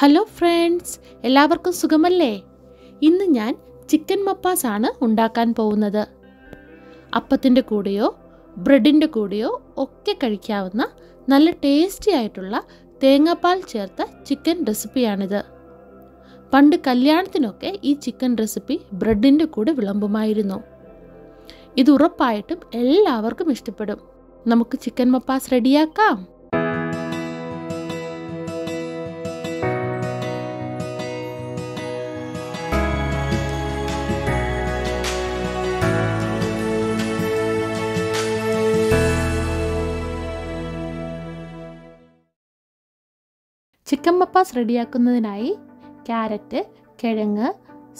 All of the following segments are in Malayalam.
ഹലോ ഫ്രണ്ട്സ് എല്ലാവർക്കും സുഖമല്ലേ? ഇന്ന് ഞാൻ ചിക്കൻ മപ്പാസ് ആണ് ഉണ്ടാക്കാൻ പോകുന്നത്. അപ്പത്തിന്റെ കൂടെയോ ബ്രെഡിന്റെ കൂടെയോ ഒക്കെ കഴിക്കാവുന്ന നല്ല ടേസ്റ്റി ആയിട്ടുള്ള തേങ്ങാപ്പാൽ ചേർത്ത ചിക്കൻ റെസിപ്പിയാണിത്. പണ്ട് കല്യാണത്തിനൊക്കെ ഈ ചിക്കൻ റെസിപ്പി ബ്രെഡിന്റെ കൂടെ വിളമ്പുമായിരുന്നു. ഇത് ഉറപ്പായിട്ടും എല്ലാവർക്കും ഇഷ്ടപ്പെടും. നമുക്ക് ചിക്കൻ മപ്പാസ് റെഡിയാക്കാം. ചിക്കൻ മപ്പാസ് റെഡിയാക്കുന്നതിനായി ക്യാരറ്റ് കിഴങ്ങ്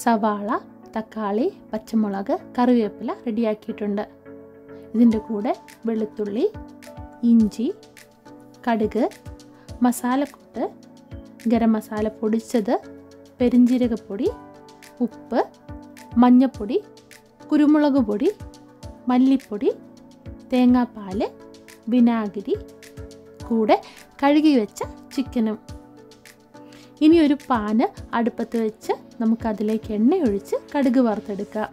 സവാള തക്കാളി പച്ചമുളക് കറിവേപ്പില റെഡിയാക്കിയിട്ടുണ്ട്. ഇതിന്റെ കൂടെ വെളുത്തുള്ളി ഇഞ്ചി കടുക് മസാലക്കൂട്ട് ഗരം മസാല പൊടിച്ചത് പെരിഞ്ജീരകപ്പൊടി ഉപ്പ് മഞ്ഞൾപ്പൊടി കുരുമുളക് പൊടി മല്ലിപ്പൊടി തേങ്ങാപ്പാൽ വിനാഗിരി കൂടെ കഴുകി വെച്ച ചിക്കനും. ഇനി ഒരു പാന് അടുപ്പത്ത് വെച്ച് നമുക്കതിലേക്ക് എണ്ണ ഒഴിച്ച് കടുക് വറുത്തെടുക്കാം.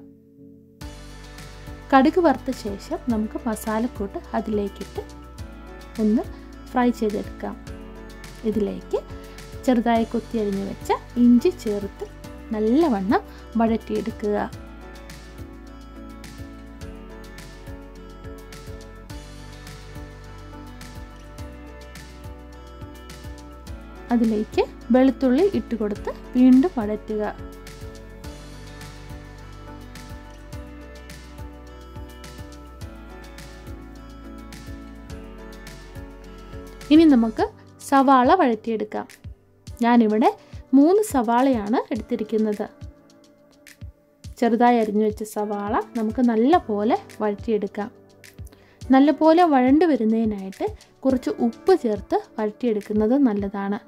കടുക് വറുത്ത ശേഷം നമുക്ക് മസാലക്കൂട്ട് അതിലേക്കിട്ട് ഒന്ന് ഫ്രൈ ചെയ്തെടുക്കാം. ഇതിലേക്ക് ചെറുതായി കൊത്തിയരിഞ്ഞ് വെച്ച ഇഞ്ചി ചേർത്ത് നല്ലവണ്ണം വഴറ്റിയെടുക്കുക. അതിലേക്ക് വെളുത്തുള്ളി ഇട്ട് കൊടുത്ത് വീണ്ടും വഴറ്റുക. ഇനി നമുക്ക് സവാള വഴറ്റിയെടുക്കാം. ഞാനിവിടെ മൂന്ന് സവാളയാണ് എടുത്തിരിക്കുന്നത്. ചെറുതായി അരിഞ്ഞു വെച്ച സവാള നമുക്ക് നല്ല പോലെ വഴറ്റിയെടുക്കാം. നല്ലപോലെ വഴണ്ടു വരുന്നതിനായിട്ട് കുറച്ച് ഉപ്പ് ചേർത്ത് വഴറ്റിയെടുക്കുന്നത് നല്ലതാണ്.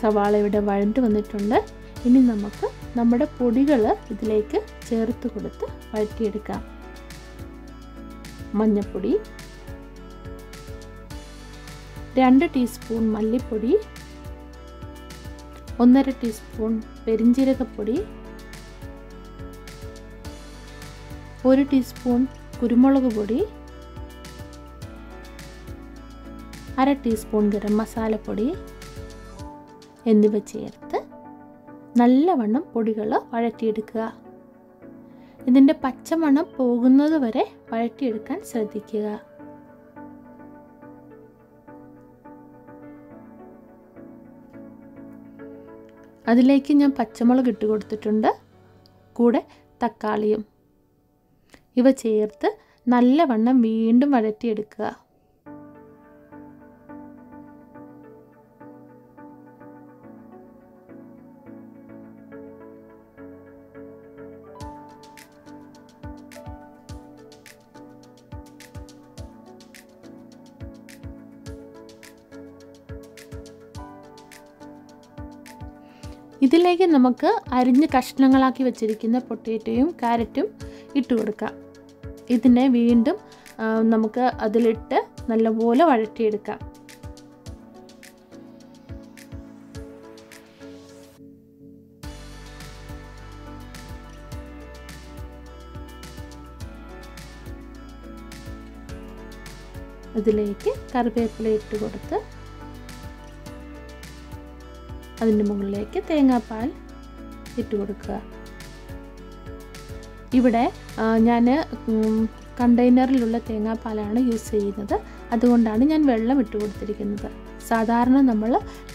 സവാള ഇവിടെ വഴണ്ടു വന്നിട്ടുണ്ട്. ഇനി നമുക്ക് നമ്മുടെ പൊടികൾ ഇതിലേക്ക് ചേർത്ത് കൊടുത്ത് വഴറ്റിയെടുക്കാം. മഞ്ഞൾപ്പൊടി രണ്ട് ടീസ്പൂൺ മല്ലിപ്പൊടി. ഒന്നര ടീസ്പൂൺ പെരിഞ്ജീരകപ്പൊടി ഒരു ടീസ്പൂൺ കുരുമുളക് പൊടി. അര ടീസ്പൂൺ ഗരം മസാലപ്പൊടി. എന്നിവ ചേർത്ത് നല്ലവണ്ണം പൊടികൾ വഴറ്റിയെടുക്കുക. ഇതിന്റെ പച്ചമണം പോകുന്നത് വരെ വഴറ്റിയെടുക്കാൻ ശ്രദ്ധിക്കുക. അതിലേക്ക് ഞാൻ പച്ചമുളക് ഇട്ട് കൊടുത്തിട്ടുണ്ട്. കൂടെ തക്കാളിയും. ഇവ ചേർത്ത് നല്ലവണ്ണം വീണ്ടും വഴറ്റിയെടുക്കുക. ഇതിലേക്ക് നമുക്ക് അരിഞ്ഞ് കഷ്ണങ്ങളാക്കി വെച്ചിരിക്കുന്ന പൊട്ടേറ്റോയും ക്യാരറ്റും ഇട്ട് കൊടുക്കാം. ഇതിനെ വീണ്ടും നമുക്ക് അതിലിട്ട് നല്ലപോലെ വഴറ്റിയെടുക്കാം. അതിലേക്ക് കറിവേപ്പില ഇട്ട് കൊടുത്ത് അതിന്റെ മുകളിലേക്ക് തേങ്ങാപ്പാൽ ഇട്ട് കൊടുക്കുക. ഇവിടെ ഞാൻ കണ്ടെയ്നറിലുള്ള തേങ്ങാപ്പാലാണ് യൂസ് ചെയ്യുന്നത്. അതുകൊണ്ടാണ് ഞാൻ വെള്ളം ഇട്ട് കൊടുത്തിരിക്കുന്നത്. സാധാരണ നമ്മൾ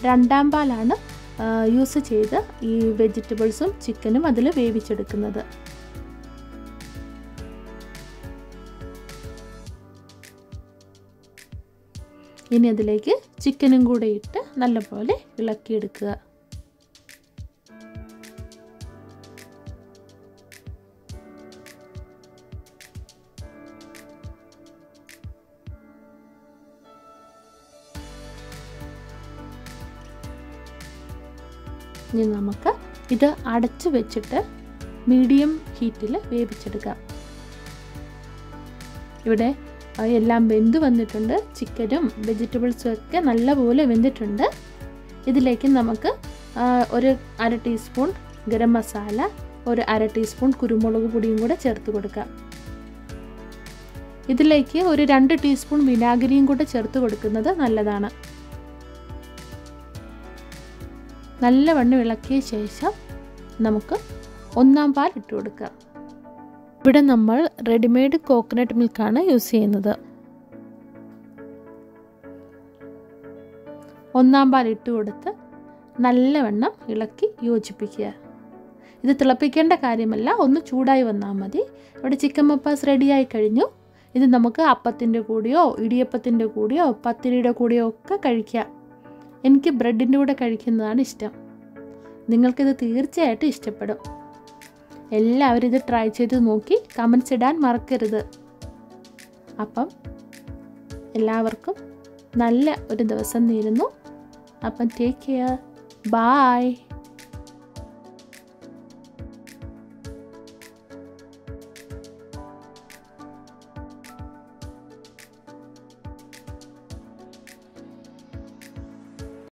രണ്ടാം പാലാണ് യൂസ് ചെയ്ത് ഈ വെജിറ്റബിൾസും ചിക്കനും അതിൽ വേവിച്ചെടുക്കുന്നത്. ഇനി അതിലേക്ക് ചിക്കനും കൂടെ ഇട്ട് നല്ലപോലെ ഇളക്കിയെടുക്കുക. ഇനി നമുക്ക് ഇത് അടച്ച് വെച്ചിട്ട് മീഡിയം ഹീറ്റിൽ വേവിച്ചെടുക്കാം. ഇവിടെ എല്ലാം വെന്ത് വന്നിട്ടുണ്ട്. ചിക്കനും വെജിറ്റബിൾസും ഒക്കെ നല്ലപോലെ വെന്തിട്ടുണ്ട്. ഇതിലേക്ക് നമുക്ക് ഒരു അര ടീസ്പൂൺ ഗരം മസാല ഒരു അര ടീസ്പൂൺ കുരുമുളക് പൊടിയും കൂടെ ചേർത്ത് കൊടുക്കാം. ഇതിലേക്ക് ഒരു രണ്ട് ടീസ്പൂൺ വിനാഗിരിയും കൂടെ ചേർത്ത് കൊടുക്കുന്നത് നല്ലതാണ്. നല്ലവണ്ണം ഇളക്കിയ ശേഷം നമുക്ക് ഒന്നാം പാൽ ഇട്ട് കൊടുക്കാം. ഇവിടെ നമ്മൾ റെഡിമെയ്ഡ് കോക്കനട്ട് മിൽക്കാണ് യൂസ് ചെയ്യുന്നത്. ഒന്നാം പാൽ ഇട്ട് കൊടുത്ത് നല്ലവണ്ണം ഇളക്കി യോജിപ്പിക്കുക. ഇത് തിളപ്പിക്കേണ്ട കാര്യമല്ല ഒന്ന് ചൂടായി വന്നാൽ മതി. ഇവിടെ ചിക്കൻ മപ്പാസ് റെഡിയായി കഴിഞ്ഞു. ഇത് നമുക്ക് അപ്പത്തിന്റെ കൂടെയോ ഇടിയപ്പത്തിന്റെ കൂടെയോ പത്തിരിയുടെ കൂടെയോ ഒക്കെ കഴിക്കാം. എനിക്ക് ബ്രെഡിന്റെ കൂടെ കഴിക്കുന്നതാണ് ഇഷ്ടം. നിങ്ങൾക്കിത് തീർച്ചയായിട്ടും ഇഷ്ടപ്പെടും. എല്ലാവരും ഇത് ട്രൈ ചെയ്ത് നോക്കി കമൻസ് ഇടാൻ മറക്കരുത്. അപ്പം എല്ലാവർക്കും നല്ല ഒരു ദിവസം നേരുന്നു. അപ്പം ടേക്ക് കെയർ ബായ്